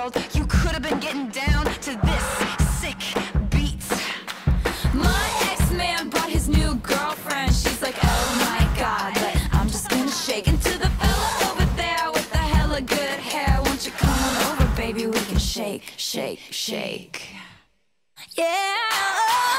world. You could have been getting down to this sick beat. My ex-man brought his new girlfriend. She's like, oh my god, but I'm just gonna shake into the fella over there with the hella good hair. Won't you come on over, baby? We can shake, shake, shake. Yeah. Oh.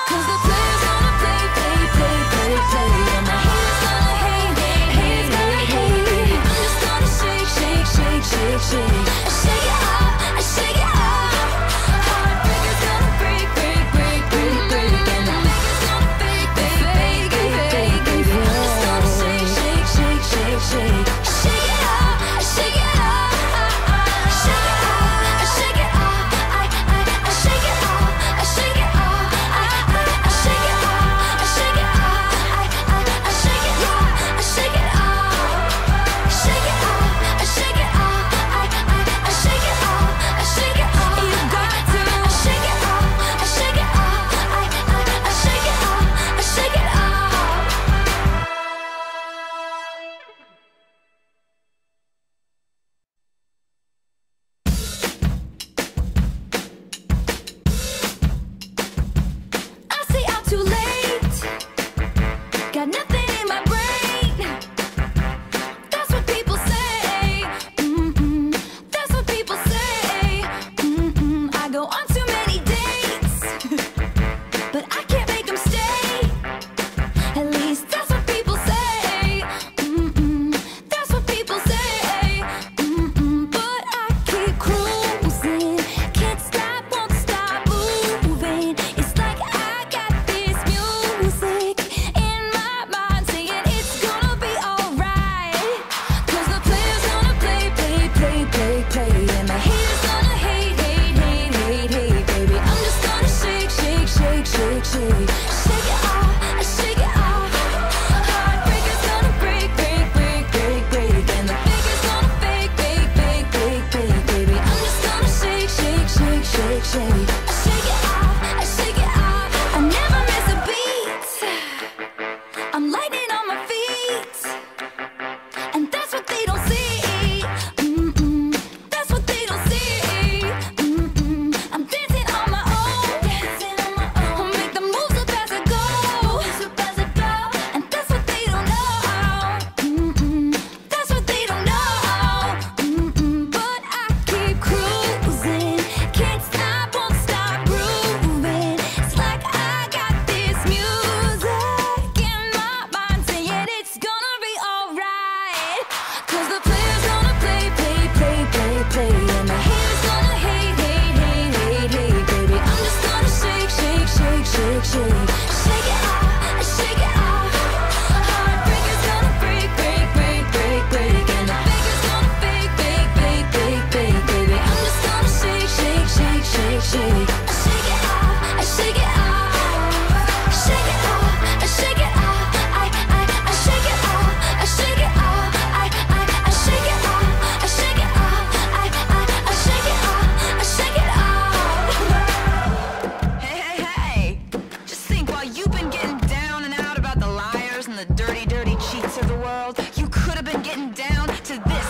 to the world. You could have been getting down to this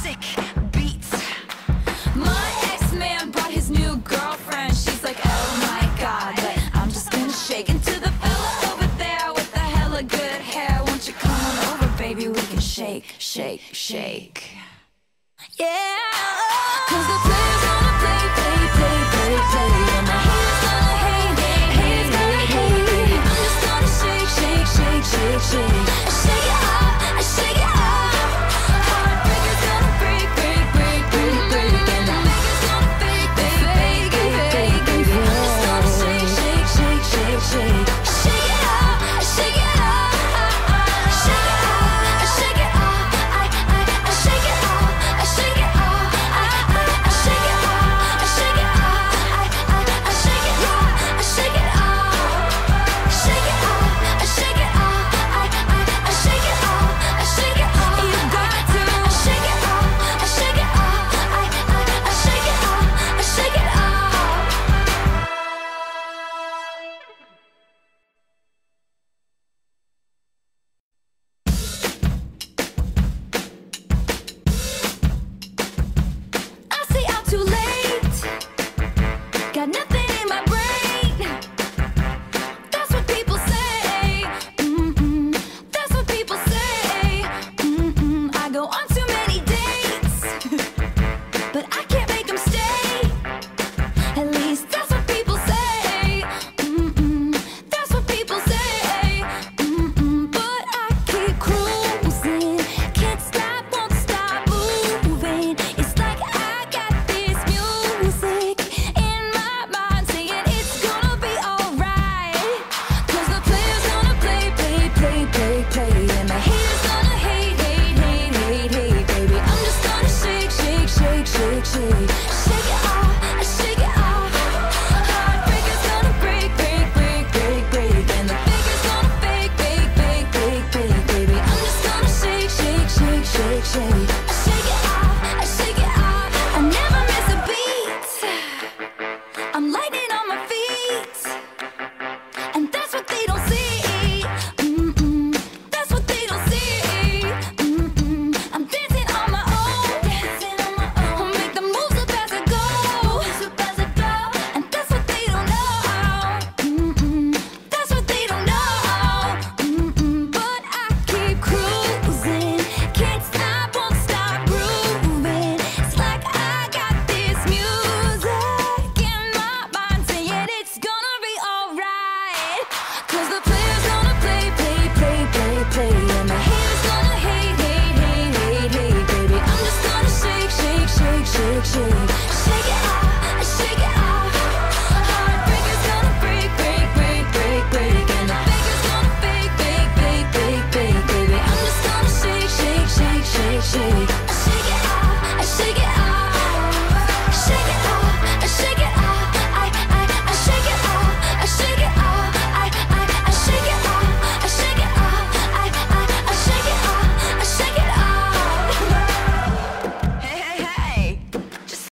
sick beat. My ex-man brought his new girlfriend. She's like, oh my god, but I'm just gonna shake into the fella over there with the hella good hair. Won't you come on over, baby? We can shake, shake, shake. Yeah. Cause the players wanna play, play, play, play, play. And the haters gonna hate, hate, hate, hate. I'm just gonna shake, shake, shake, shake, shake. shake. victory.